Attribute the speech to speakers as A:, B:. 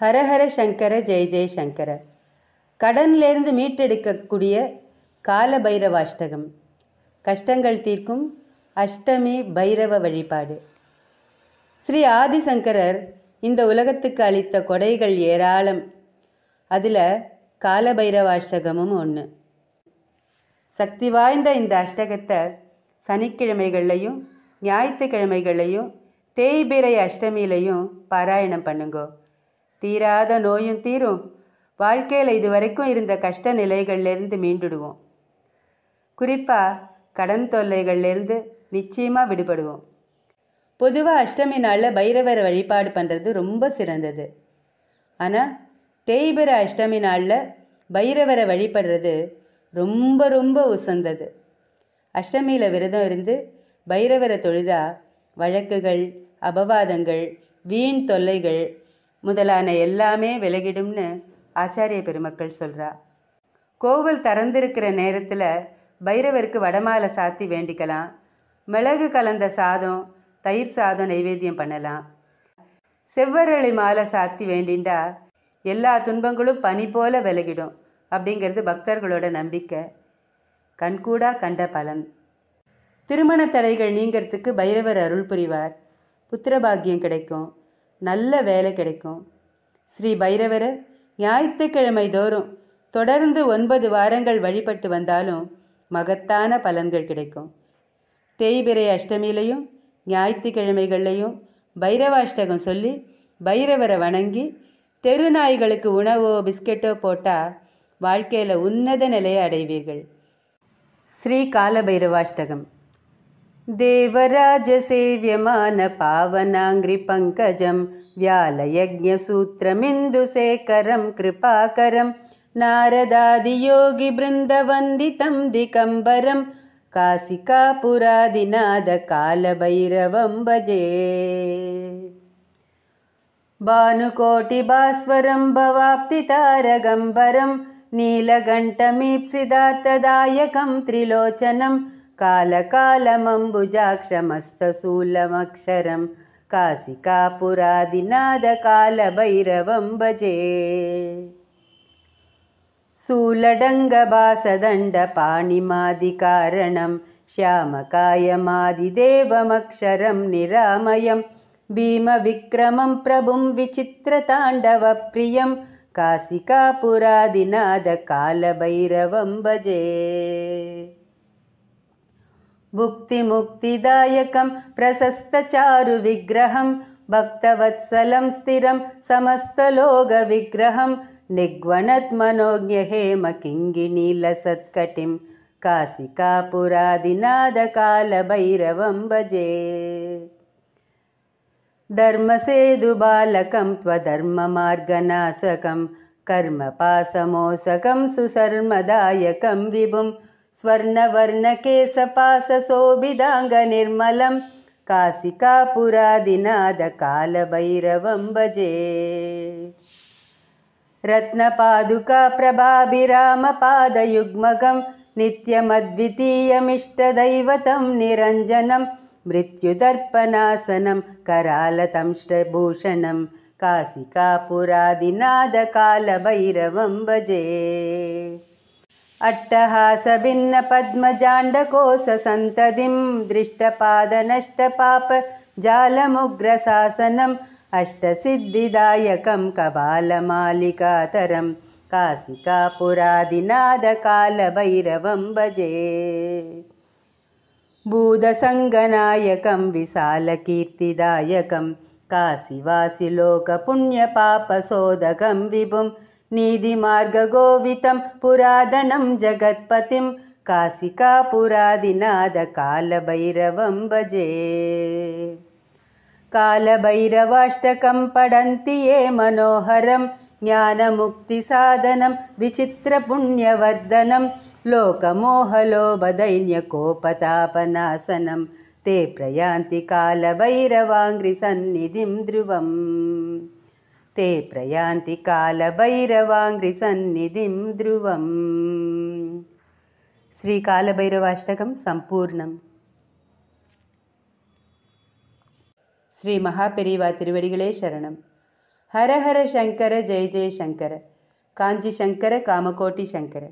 A: ஹரஹர சங்கர ஜெய ஜெய சங்கர. கடன்லேருந்து மீட்டெடுக்கக்கூடிய கால பைரவாஷ்டகம் கஷ்டங்கள் தீர்க்கும் அஷ்டமி பைரவ வழிபாடு. ஸ்ரீ ஆதிசங்கரர் இந்த உலகத்துக்கு அளித்த கொடைகள் ஏராளம். அதில் காலபைரவாஷ்டகமும் ஒன்று சக்தி வாய்ந்த இந்த அஷ்டகத்தை சனிக்கிழமைகள்லையும் ஞாயிற்றுக்கிழமைகள்லையும் தேய்பிரை அஷ்டமியிலையும் பாராயணம் பண்ணுங்கோ. தீராத நோயும் தீரும். வாழ்க்கையில் இதுவரைக்கும் இருந்த கஷ்ட நிலைகள்லேருந்து மீண்டுடுவோம். குறிப்பாக கடன் தொல்லைகள்லேருந்து நிச்சயமாக விடுபடுவோம். பொதுவாக அஷ்டமி நாளில் பைரவர் வழிபாடு பண்ணுறது ரொம்ப சிறந்தது. ஆனால் தேய்பிர அஷ்டமி நாளில் பைரவரை வழிபடுறது ரொம்ப ரொம்ப உசந்தது. அஷ்டமியில் விரதம் இருந்து பைரவரை தொழுதா வழக்குகள் அபவாதங்கள் வீண் தொல்லைகள் முதலான எல்லாமே விலகிடும்னு ஆச்சாரிய பெருமக்கள் சொல்கிறா கோவில் திறந்திருக்கிற நேரத்தில் பைரவருக்கு வடமாலை சாத்தி வேண்டிக்கலாம். மிளகு கலந்த சாதம் தயிர் சாதம் நைவேத்தியம் பண்ணலாம். செவ்வரளி மாலை சாத்தி வேண்டிண்டா எல்லா துன்பங்களும் பனி போல விலகிடும் அப்படிங்கிறது பக்தர்களோட நம்பிக்கை. கண்கூடா கண்ட பலன். திருமண தடைகள் நீங்கிறதுக்கு பைரவர் அருள் புரிவார். புத்திரபாகியம் கிடைக்கும். நல்ல வேலை கிடைக்கும். ஸ்ரீ பைரவரை ஞாயிற்றுக்கிழமை தோறும் தொடர்ந்து ஒன்பது வாரங்கள் வழிபட்டு வந்தாலும் மகத்தான பலன்கள் கிடைக்கும். தேய்பிரை அஷ்டமியிலையும் ஞாயிற்றுக்கிழமைகள்லையும் பைரவாஷ்டகம் சொல்லி பைரவரை வணங்கி தெரு நாய்களுக்கு உணவோ பிஸ்கெட்டோ போட்டால் வாழ்க்கையில் உன்னத நிலையை அடைவீர்கள். ஸ்ரீ காலபைரவாஷ்டகம். देवराजसेव्यमानपावनाङ्घ्रिपङ्कजं व्यालयज्ञसूत्रमिन्दुशेखरं कृपाकरं नारदादियोगिबृन्दवन्दितं दिगम्बरं कासिकापुरादिनादकालभैरवं भजे। भानुकोटिभास्वरं भवाप्तितारगम्बरं नीलघण्टमीप्सिदार्थदायकं त्रिलोचनं कालकालमम्बुजाक्षमस्तशूलमक्षरं कासिकापुरादिनादकालभैरवं भजे। शूलडङ्गभासदण्डपाणिमादिकारणं श्यामकायमादिदेवमक्षरं निरामयं भीमविक्रमं प्रभुं विचित्रताण्डवप्रियं कासिकापुरादिनादकालभैरवं भजे भुक्तिमुक्तिदायकं प्रशस्तचारुविग्रहं भक्तवत्सलं स्थिरं समस्तलोकविग्रहं निग्वणत्मनोज्ञहेमकिङ्गिणीलसत्कटिं कासिकापुरादिनादकालभैरवं भजे। धर्मसेतुबालकं त्वधर्ममार्गनाशकं कर्मपासमोसकं सुसर्मदायकं विभुं स्वर्णवर्णकेशपासशोभिदाङ्गनिर्मलं कासिकापुरादिनादकालभैरवं भजे। रत्नपादुकाप्रभाभिरामपादयुग्मकं नित्यमद्वितीयमिष्टदैवतं निरञ्जनं मृत्युदर्पणासनं करालतंष्टभूषणं कासिकापुरादिनादकालभैरवं भजे अट्टहासभिन्नपद्मजाण्डकोससन्ततिं दृष्टपादनष्टपापजालमुग्रशासनम् अष्टसिद्धिदायकं कपालमालिकातरं कासिकापुरादिनादकालभैरवं भजे। भूतसङ्गनायकं विशालकीर्तिदायकं काशिवासिलोकपुण्यपापशोधकं विभुं नीतिमार्गगोवितं पुरातनं जगत्पतिं कासिकापुरादिनादकालभैरवं भजे। कालभैरवाष्टकं पठन्ति ये मनोहरं ज्ञानमुक्तिसाधनं विचित्रपुण्यवर्धनं लोकमोहलोभदैन्यकोपतापनाशनं ते प्रयान्ति कालभैरवाङ्घ्रिसन्निधिं ध्रुवम् ते प्रयान्ति कालभैरवाङ्घ्रिसन्निधिं ध्रुवम्। श्रीकालभैरवाष्टकं सम्पूर्णम्। श्रीमहापेरिवा तिरुवडिगळे शरणं हर हर शङ्कर जय जय शङ्कर काञ्चिशङ्कर कामकोटिशङ्कर